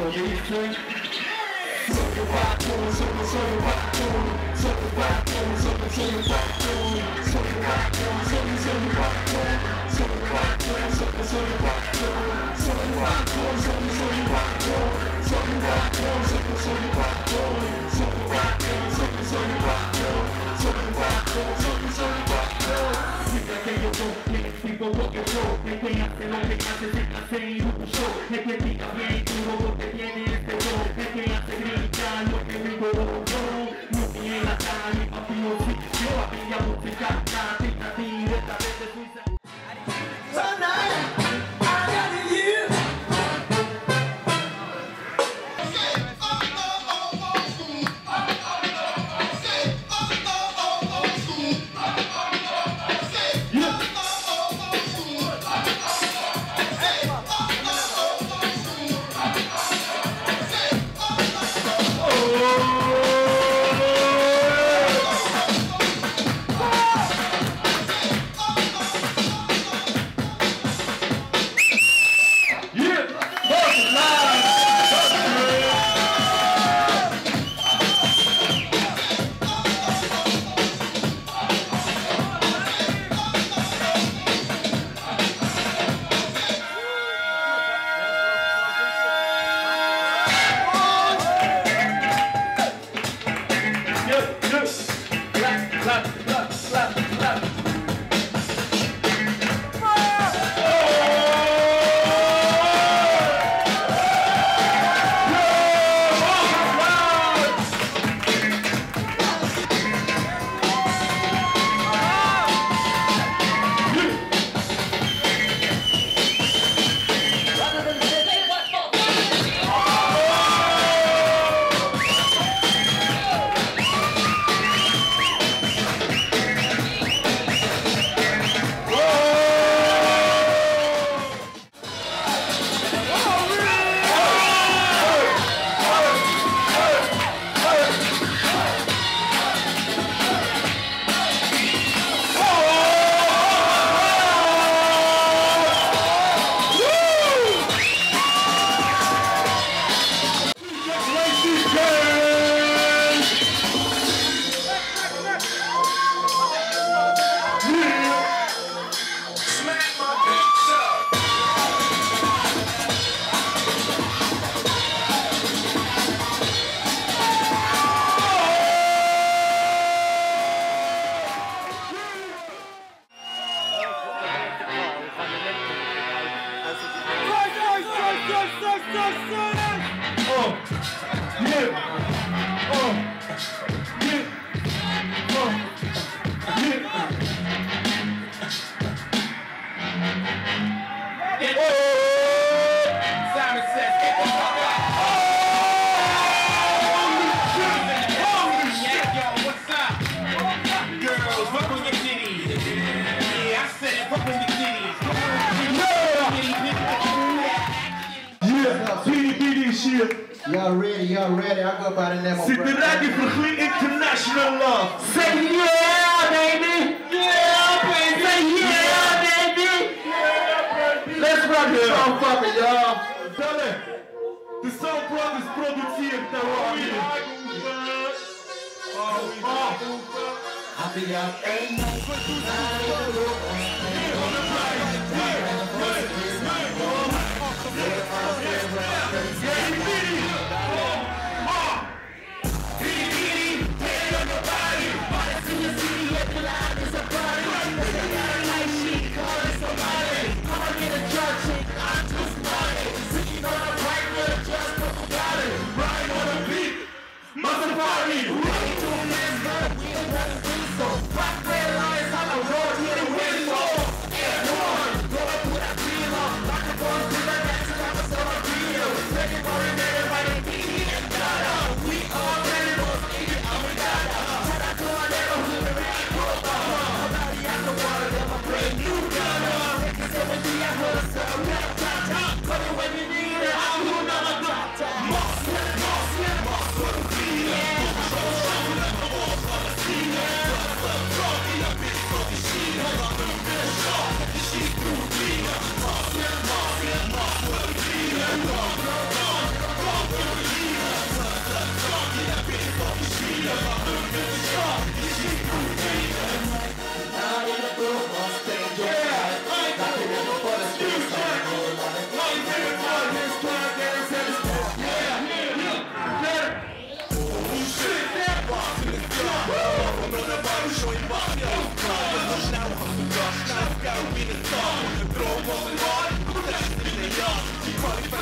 police. So you rock on, que lo que hace, se hace y un show, me que diga bien duro lo que tiene este show, me que hace gritar lo que digo yo, no tiene la calle, papi, yo sí, yo había música, Yeah, PDD shit. Y'all ready, y'all ready. I go by the name of Sitter ready for Fleet International Love. Say yeah, baby. Yeah, baby. Say yeah, baby. Let's rock it. Sound Family, y'all. Dale. The Sound Brothers produziert der Rocky. Happy up. Ain't no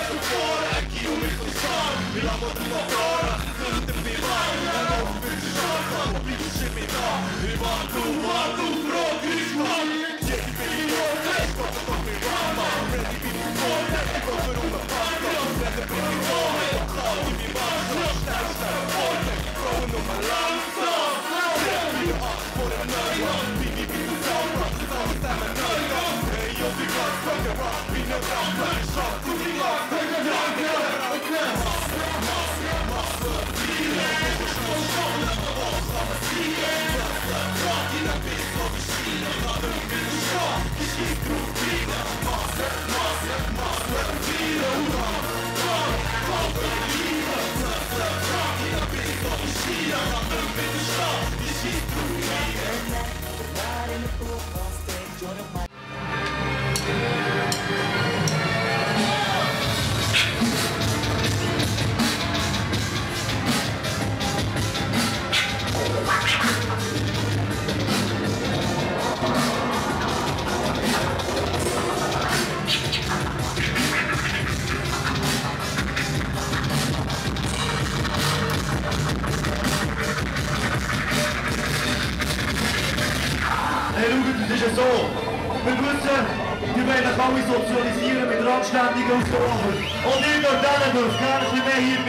Hey, geloven. die door dan en door elkaar zijn wij hier.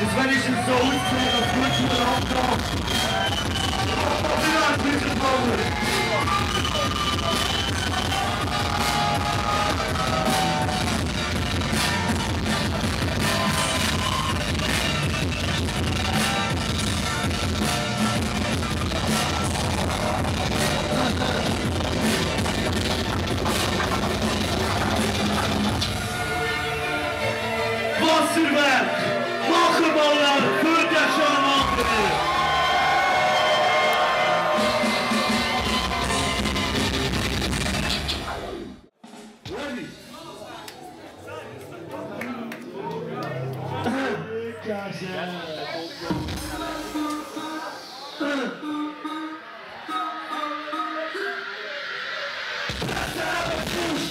Dus wanneer ze zo goed zijn, dan moet je de hand. Op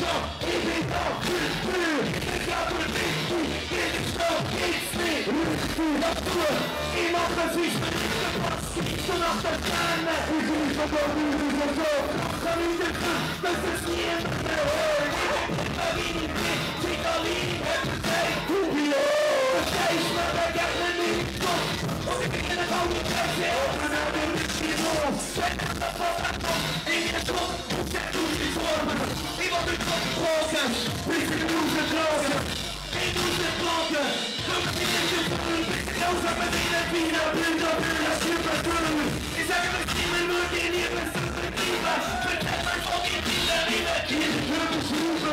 Open up de planken. Is er een kiemen, maar die niet meer z'n vertieven. Vertrek fucking die daar in het hier. Hun